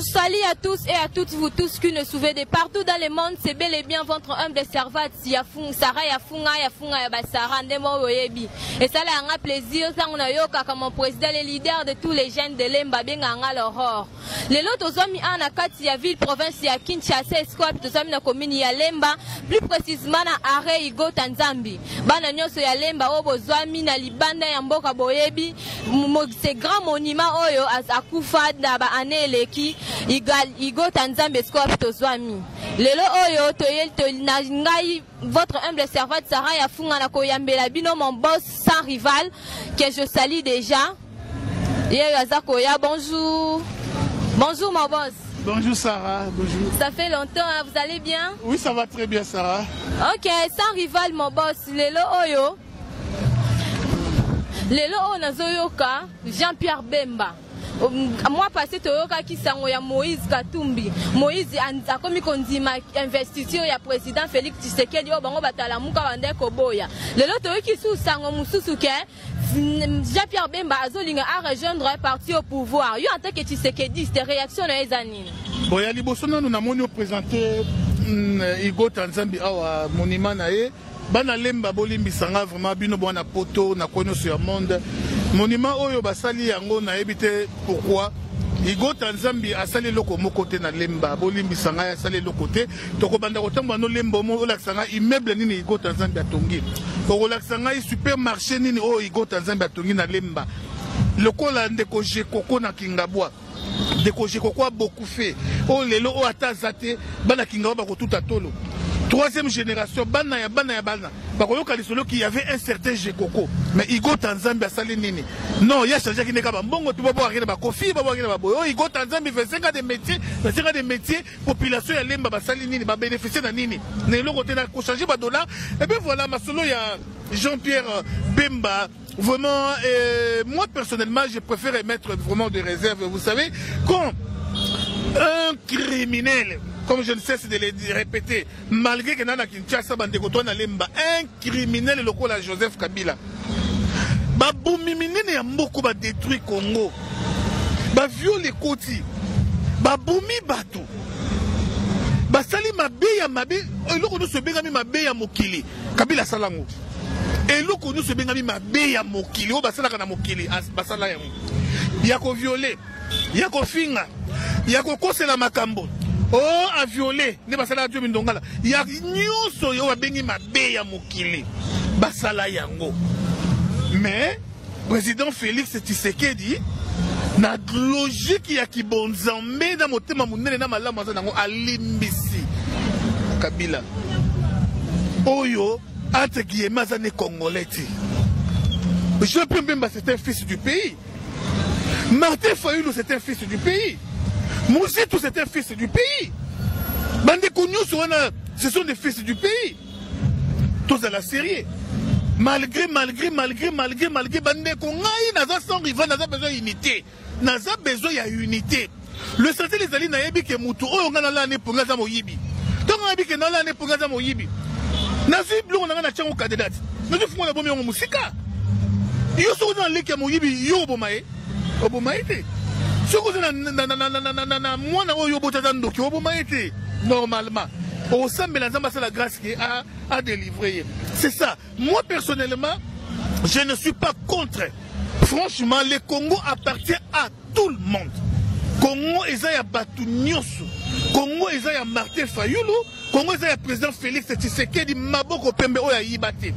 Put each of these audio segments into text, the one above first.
Salut à tous et à toutes vous tous qui nous suivez de partout dans le monde. C'est bel et bien votre humble servante Yafung Sarah Yafunga Yafunga Yabasara Ndemo Oyebi. Et ça là un plaisir ça on a yoka comme mon président le leader de tous les jeunes de Lemba Benganga l'aurore. Les lots ozwami ana kati ya ville province ya Kinshasa Escort tozwami na commune ya Lemba plus précisément na arrêt Igo Tanzambi. Bana nyonso ya Lemba oyo bozwami na libanda ya mboka boyebi ce grand monument oyo akufa na ba année eleki igal igota nzambe sikoyo tozwami lelo oyo toyeli na ngai votre humble servante sara yafunga na koyambela bino mon boss sans rival que je salue déjà ye aza koya bonjour bonjour mon boss Bonjour Sarah, bonjour. Ça fait longtemps, hein, vous allez bien? Oui, ça va très bien Sarah. Ok, sans rival mon boss, lelo oyo. Lelo oyo nazoyoka Jean-Pierre Bemba. Mois passé toyokaki sango ya moïse katumbi. Moïse akomi kondima investiture ya président félix tshisekedi. Oyo bango batalamuka bande koboya. Lelo toyoki su sango mosusu ke jean-pierre bemba azolinga arejoindre parti au pouvoir. Yo en tant que tshisekediste réaction na ye eza nini boya liboso nanu namoni oprésente igo tanzambi. Awa monument na ye. Bana lemba bolimbisanga vraiment. Bino bwana poto na ko nyonso ya monde monument oyo basali yango nayebi te pourquoi? Igota nzambi asali eloko moko te na lemba. Bolimbisa ngai asali eloko te. Tokobanda kotambola no lemba omo olakisa ngai immeuble nini igota nzambi atongi. Okolakisa ngai supermarché nini oyo igota nzambi atongi na lemba. Lokola ndeko jekoko na kingabwa. Ndeko jekoko abokufe oyo lelo oyo ata aza te bana kingabwa bakotuta tolo. Troisième génération bana ya bana ya bana bakoyoka lisolo ki y avait un certain jekoko. Mais igota nzambi asali nini? Non ye achangeaki ndeka bambongo tu babwakaki na bakofi babwakaki na baboye oyo igota nzambi vingt de métier vingt de métier population ya lemba basali nini babénéficie na nini? Et bien voilà masolo ya jean-pierre bemba. Vraiment euh, moi personnellement je préfère émettre vraiment des réserves. Vous savez quand un criminel comme je ne cesse de le répéter, malgré que Nana Kinshasa bandeko to na lemba, un criminel lokola Joseph Kabila. Babumi minene ya mboko ba détruit Congo. Ba viole koti. Babumi bato. Basali mabe ya mabe, eloko nyonso ebengami mabe ya mokili. Kabila salango. eloko nyonso ebengami mabe ya mokili oyo basalaka na mokili basala yango ya koviole ya kofinga ya kokosela makambo o aviole nde basalaka dio mindongala ya nyonso oyo babengi mabe ya mokili. Basala yango. Mais président félix tshisekedi na logike ya kibonzambe na motema monene na malamu aza nango alimbisi. Kabila. Oyo entre guillemets aza ne congolais te jean pierre mbemba c'est un fils du pays. Martin fayulu c'est un fils du pays Mouzitou, c'est un fils du pays. Ce sont des fils du pays. Tous à la série. Malgré, malgré, malgré, malgré, malgré, Bandeko Naza sans rival, Naza besoin d'unité. Naza besoin d'unité. Le santé les alliés nayebi ke mutu oyo nga nala ne punga za moyibi. Tonga nayebi ke nala ne punga za moyibi. Nazi blo nga na chango candidat. Nazi fungo na bomi ngo musika. Yo so na leke moyibi. Soki oza na mwana oyo obota aza ndoki oboma ye te normalement grâce c'est ça. Moi personnellement je ne suis pas contre. Franchement le congo appartient à tout le monde. Congo eza ya bato nyonso. Congo eza ya martin fayulu. Congo eza ya président félix tshisekedi maboko pembe oyo ayiba te.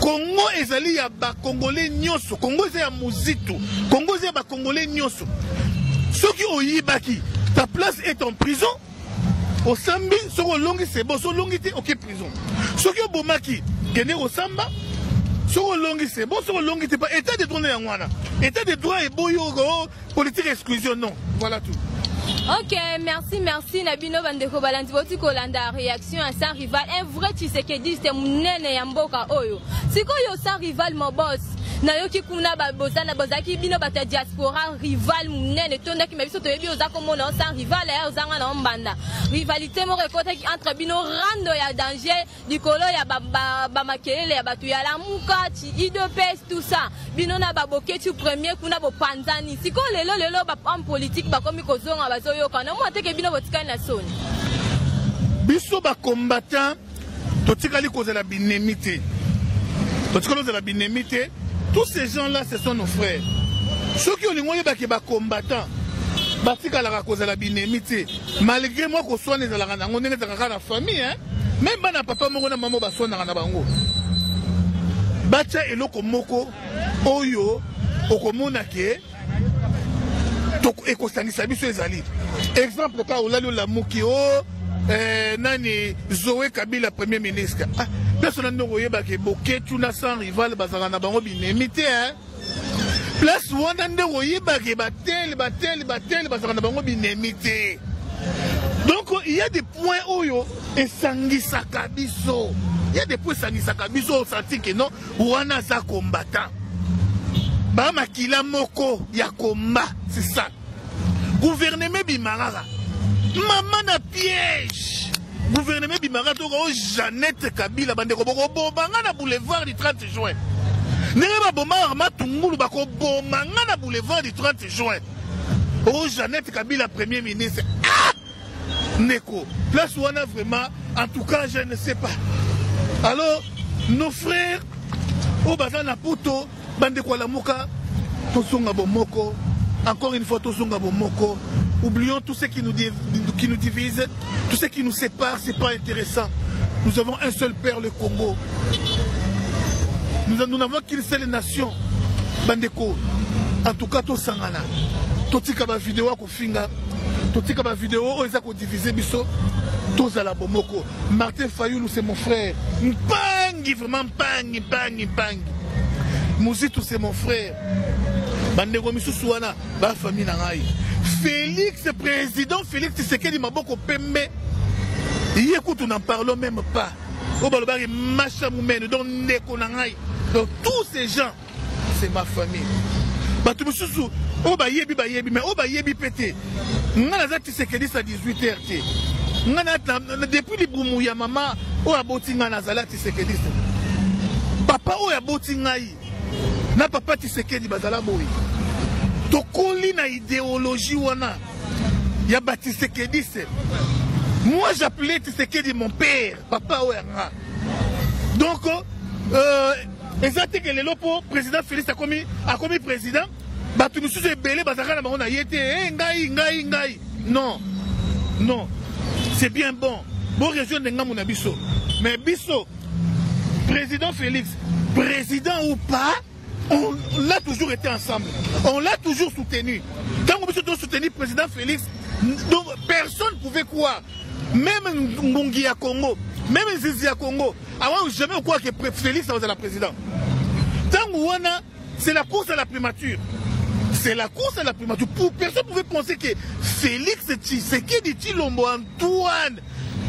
Congo ezali ya bakongole nyonso. Congo eza ya mozitu congo eza ya bakongole nyonso soki oyibaki ta place est en prison osambi soki olongi sebo so olongi te oke prison soki obomaki kende kosamba soki olongi sebo soki olongi te pa état de droit na yango wana état de droit eboyi oko politique exclusion non voilà tout Ok, merci, merci Nabino Bandeko Balandi Boti Kolanda réaction à sans rival. Un vrai Tshisekedi c'est munene ya mboka oyo. Sikoyo sans rival mon boss. Nayoki kuna bozalaki bino bato ya diaspora rival monene etondaki ma biso toyebi oza komona osan rival ya ozanga na ombanda. Rivalité moko ekotaki entre bino rando ya danger likolo ya bamakelele ya bato ya lamuka ti idps tout ça. Bino na baboketi premier kuna bopanzani sikoyo lelo lelo bapame politike bakomi kozonga bazoyoka. Na mwa teke bino botikali na soni. Biso bacombattant totikali kozala binemi te totikali kozala binemi te tous ces gens là ce sont nos frères. Soki olingi oyebaki bacombattant batikalaka kozala binemi te malgré mwa koswana ezalaka nango ndenge ezalaka kaka na famille hein? meme bana papa moko na mama baswanaka na bango. Batya eloko moko oyo okomona ke ekosangisa biso ezali. Exemple kaka olali olamuki o eh, nani zoe kabila premier ministre. Ah, place na ndenge oyebaka boketu na sans rival bazalaka na bango binemi te hein? place wana ndenge oyebaka batele batele batele bazalaka na bango binemi te donc il y a des points oyo esangisaka biso. Il y a des points esangisaka biso osenti ke non wana aza combattant bamakila moko ya komba c'est ça. Gouvernement bimaka mama na piège gouvernement bimaka toka o jeannette kabila bandeko bokoboma nga boulevard du 30 juin. Ndenge babomaka matungulu boulevard du 30 juin. O jeannette kabila premier ministre. Ah! ndeko place wana vraiment en tout cas je ne sais pas. Alors nos frères oyo baza na puto bandeko alamuka bomoko. Encore une fois tozonga bomoko. Oublions tout ce qui nous, qui nous divise tout ce qui nous sépare c'est pas intéressant. Nous avons un seul père le congo. Nous, n'avons qu'une seule nation bandeko. En tout cas tosangana. Totika bavideo ya kofinga totika bavideo oyo eza kodivise biso. Tozala bomoko. Martin fayulu c'est mon frère. Mpangi vraiment mpangi mpangi mpangi. Muzitu c'est mon frère. Bandeko misusu wana bafami na ngai félix président félix tisekedi maboko pembe ye kutu n'en parlons même pas. Oyo balobaki masha mumene donc ndeko na ngai. Donc tous ces gens c'est ma famille. Bato mosusu oyo bayebi bayebi mais oyo bayebi mpe te ngai naza tisekedi sa 18 heures te. Ngai depuis libumu ya mama oyo aboti ngai te papa oyo aboti ngai na papa tisekedi bazala boye tokoli na idéologie wana ya batisekediste moi j'appelais tisekedi mon père papa oyo yanga donc euh, eza teke lelo mpo président félix akomi akomi président bato misusu ebele bazalaka na bango na ye te e ngai ngai ngai non. Non. C'est bien bon. Borejoindre ngambu na biso mais biso président félix président ou pas on l'a toujours été ensemble. On l'a toujours soutenu. Ntango biso tosoutenir président félix personne ne pouvait croire. Même ngungi ya congo même nzizi ya congo avant jamais okroire que félix azala président ntango wana c'est la course à la primature. C'est la course à la primature. Pour personne pouvait penser que félix tshisekedi tshilombo antoine.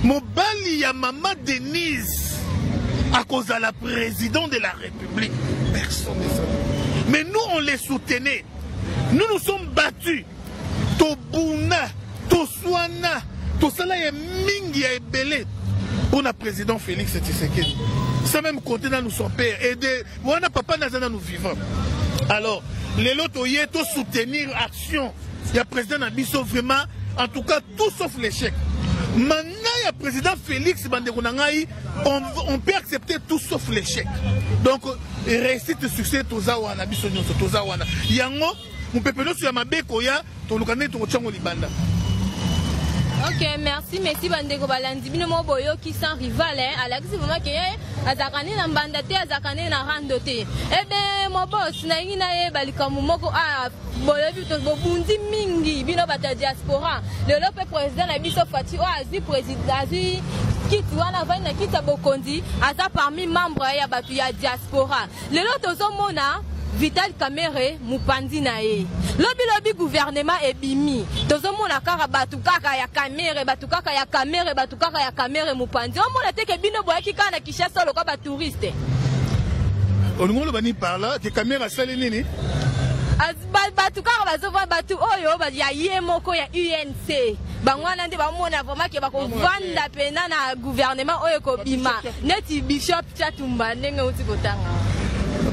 Mobali ya mama denise akozala président de la république. Personne ne savait mais nous on les soutenait. Nous nous sommes battus. Tobuna toswana. Tosala ya mingi ya ebele mpona président félix tshisekedi. Ça même compter dans nous son père. Et de wana papa naza nanu vivant alors lelo toye tosoutenir action. Ya président na biso vraiment en tout cas tout sauf l'échec. Mandat ya président félix bandeko on, peut accepter tout sauf l'échec. Donc réussite succès toza wana biso nyonso toza wana. Yango mopepe nyonso ya mabe koya toluka ndenge tokotyango libanda ok merci merci bandeko balandi. Bino mo boyoki sans rival alakisi vraimen ke ye azalaka nde na mbanda te azalaka nde na rando te. Ebe mobos nalingi nayeba likambo moko. A boyebi bobundi mingi. Bino bato ya diaspora. Lelo mpe président na biso fati oyo azwi azwi kiti wana avandi na kiti ya bokonzi aza parmi membre ya bato ya diaspora. Lelo tozomona vital kamere mopanzi na ye. Lobilobi guvernema ebimi. Tozomona kaka bato kaka ya kamere bato kaka ya kamere bato kaka ya kamere mopanzi omona teke bino boyaki kaka na kinshasa loka batouriste olingi oloba nini par là ke camere asali nini? Bato kaka bazovwa bato oyo ya ye moko ya unc bango wana nde bamona vraimen ke bakovanda mpena na gouvernement oyo ekobima neti bishop chatumba ndenge outi kotanga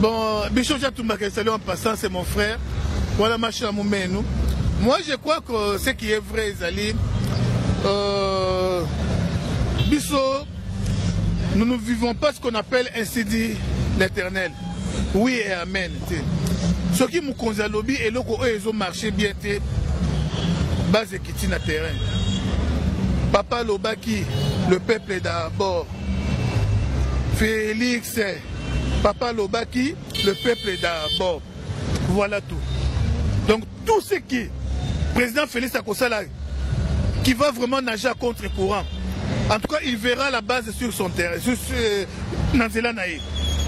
bon bishop chatumba ke salut en passant c'est mon frère. Voilà machi ya momenu moi je crois que ce qui est vrai ezali euh, biso nous ne vivons pas ce qu'on appelle ainsi dit l'éternel. Oui et amen te soki mokonzi alobi eloko oyo ezomarche bien te base ekiti na terrain. Papa alobaki le peuple d'abord. Félix papa alobaki le peuple d'abord. Voilà tout. Donc tout ce qui président félix akosala qui va vraiment nager à contre-courant en tout cas il verra la base sur son terrain sur, sur, na nzela na ye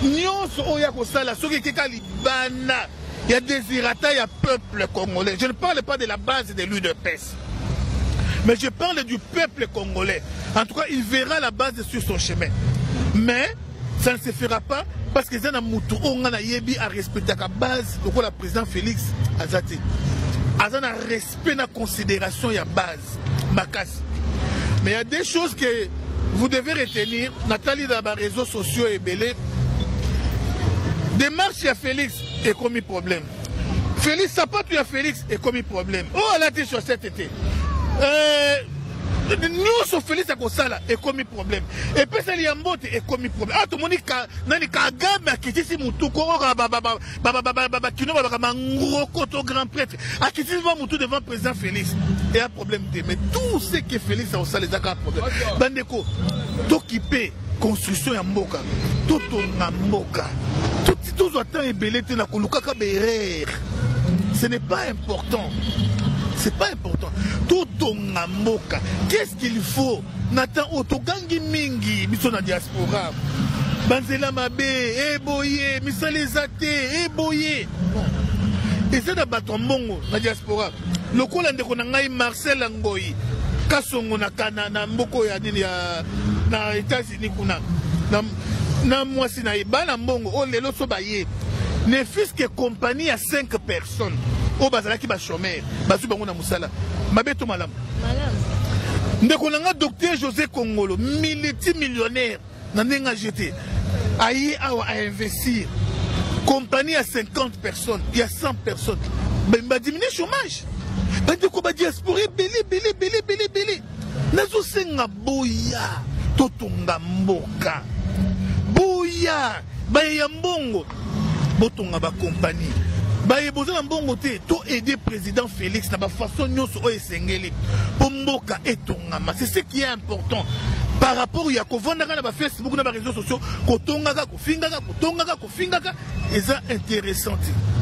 nyonso oyo akosala soki ekeka libanda ya désirata ya peuple congolais. Je ne parle pas de la base de l'UDPS mais je parle du peuple congolais. En tout cas il verra la base sur son chemin. Mais ça ne se fera pas parce que eza na motu oyo nga nayebi arespectaka base lokola président félix aza te aza na respect na considération ya base. Mais il y a des choses que vous devez retenir. Natali na baréseaux sociaux ebele démarche ya félix ekomi problème. Félix sapatu ya félix ekomi problème. Oyo alati chaussette te nyonso félix akosala ekomi problème epesali ya mbote ekomi problème awa tomoni nani kagame akitisi motu kokoka bakino babaka mangoko to grand prêtre akitisi mwa motu devant président félix eya problème te mais tout ce que félix akosala eza kaka problème bandeko tokipe construction ya mboka totonga mboka tozwa temps ebele te na kolukaka baerreur ce n'est pas important c'est pas important. Totonga mboka qu'est-ce qu'il faut? Na temps oyo togangi mingi biso na diaspora. Banzela mabe eboye misala eza te eboye na bato ya mbongo na diaspora. Ndeko na ngai marcel ngoi kasongo na, na, na mboko ya na états-unis kuna. Na, na mwasi na baye ne fût que compagnie ya 5 personnes oyo bazalaki bachomere bazwi bango na mosala. Mabe to malamu. Ndeko na nga docteur josé kongolo militi millionnaire na ndenge ajete aye awa ainvestir compagnie ya 50 personnes ya 100 personnes. Badiminue chômage. Bandeko badiaspora ebele ebele ebele ebele ebele nazosenga boya totonga mboka. Boya bayeya mbongo. Botonga bakompanie baye boza na mbongo te to aide président félix na bafaçon nyonso oyo esengeli mpo mboka etongama c'est ce qui est important. Par rapport ya kovandaka na bafacebook na baréseau sociaux kotongaka kofingaka kotongaka kofingaka eza intéressant. te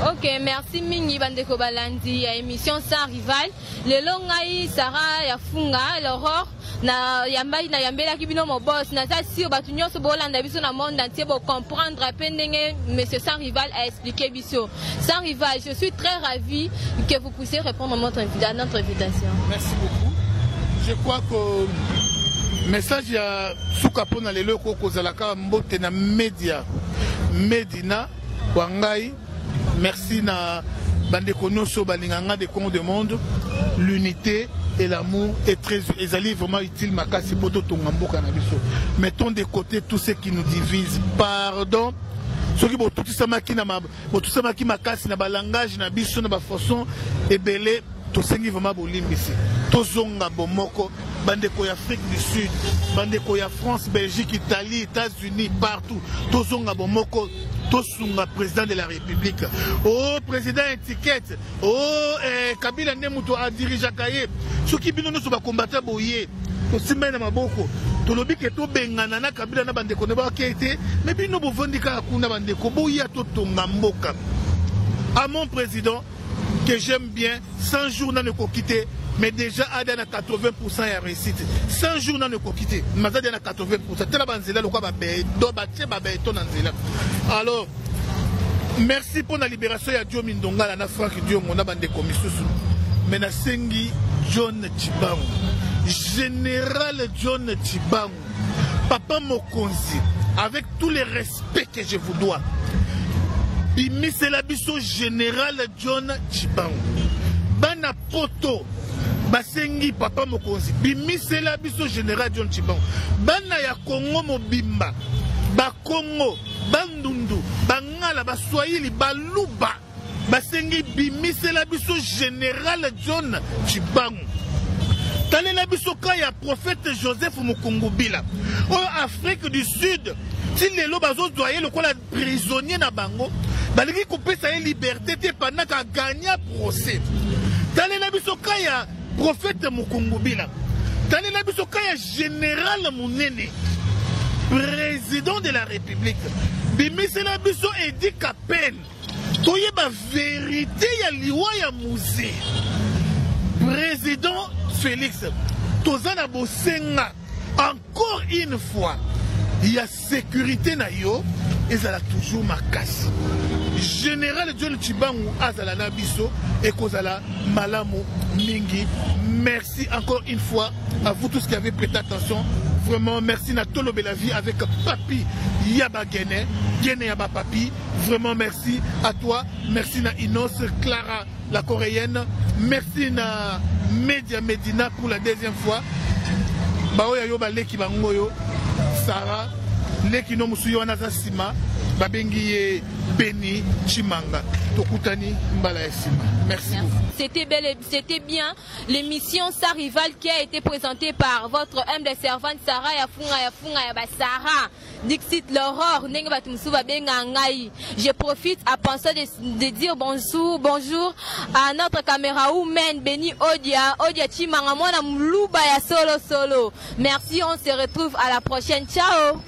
ok merci mingi bandeko balandi. Ya émission sans rival. Lelo ngai sara yafunga l'aurore na yambai na yambelaki bino mobos naza sur bato nyonso bolanda biso na monde entier bocomprendre mpe ndenge monsieur sans rival a expliqué biso. Sans rival je suis très ravi que vous puissiez répondre à notre invitation. Merci beaucoup. Je crois que message ya suka mpona lelo eko kozalaka mbote na media. Medina wa ngai merci na bandeko nyonso balinganga de congo de monde. L'unité et l'amour est très ezali vraiment utile makasi mpo totonga mboka na mettons de côté tout ce qui nous divise pardon. Soki botutisamaki botutisamaki makasi na balangage na biso na bafaçon ebele tosengi vraiment bolimbisi tozonga bomoko bandeko ya afrique du sud bandeko ya france belgique italie états-unis partout. Tozonga bomoko tosunga président de la république. O oh, président étiquette o oh, eh, kabila nde moto adirigeaka ye soki bino nyonso bakombata boye. Tosimbai na maboko. Tolobi ke tobengana na kabila na bandeko. Ne bake te me bino bovandi kaka kuna bandeko. Boya totonga mboka. À mon président que j'aime bien 100 jours nano ekoki te mais déjà adi na 80 ya réussite. 100 jours nano ekoki te mais adi na 80 tala banzela lokwa batie babeto na nzela alors merci mpo na libération ya dio mindongala na frank diongo na bandeko misusu me nasengi john cibango général john cibango papa mokonzi avec tous les respects que je vous dois bimisela biso général john chibangu bana poto basengi papa mokonzi bimisela biso général john chibangu bana ya kongo mobimba bakongo bandundu bangala baswahili baluba basengi bimisela biso général john chibangu talela biso ka ya prophète joseph mokungubila oyo afrique du sud ti lelo bazozwa ye lokola prisonnier na bango balingi kopesa ye liberté te pendant agagna procès. Talela biso ka ya prophète mokungubila talela biso ka ya général monene président de la république. Bimisela biso edi kapene toyeba verité ya liwa ya musée président félix toza na bosenga. Encore une fois ya sécurité na yo ezala toujours makasi général john chibangu azala na biso ekozala malamu mingi. Merci encore une fois à vous tous qui avez prêté attention. Vraiment merci na tolobela vie avec papi yaba gene gene yaba papi. Vraiment merci à toi. Merci na inos clara la coréenne. Merci na media medina pour la deuxième fois. Baoyo yo baleki bango oyo sara leki no mosusu ye wana aza nsima babengi ye beni chimanga tokutani mbala merci C'était bel et- c'était bien l'émission Sa Rival qui a été présentée par votre humble servante Sarah Yafunga Yafunga Yabasara. Dixit l'aurore, ndenge bato mosusu babenga ngai. Je profite à penser de, de dire bonjour, bonjour à notre caméra woman Benny Odia, Odia Chimanga, mwana mluba ya solo solo. Merci, on se retrouve à la prochaine. Ciao!